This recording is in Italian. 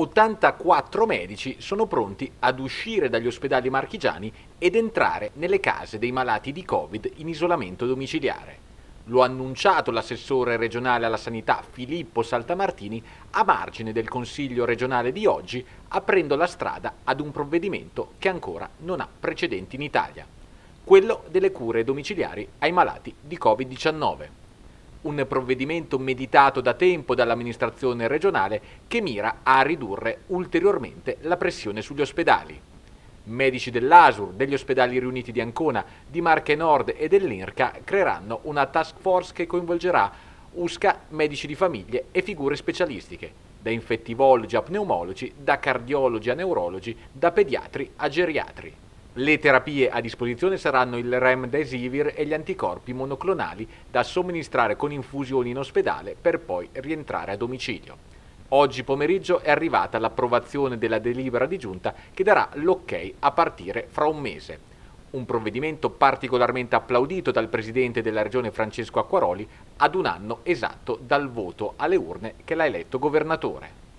84 medici sono pronti ad uscire dagli ospedali marchigiani ed entrare nelle case dei malati di Covid in isolamento domiciliare. Lo ha annunciato l'assessore regionale alla sanità Filippo Saltamartini a margine del Consiglio regionale di oggi, aprendo la strada ad un provvedimento che ancora non ha precedenti in Italia, quello delle cure domiciliari ai malati di Covid-19 un provvedimento meditato da tempo dall'amministrazione regionale che mira a ridurre ulteriormente la pressione sugli ospedali. Medici dell'ASUR, degli ospedali riuniti di Ancona, di Marche Nord e dell'IRCA creeranno una task force che coinvolgerà USCA, medici di famiglie e figure specialistiche, da infettivologi a pneumologi, da cardiologi a neurologi, da pediatri a geriatri. Le terapie a disposizione saranno il remdesivir e gli anticorpi monoclonali da somministrare con infusioni in ospedale per poi rientrare a domicilio. Oggi pomeriggio è arrivata l'approvazione della delibera di giunta che darà l'ok a partire fra un mese. Un provvedimento particolarmente applaudito dal presidente della regione Francesco Acquaroli ad un anno esatto dal voto alle urne che l'ha eletto governatore.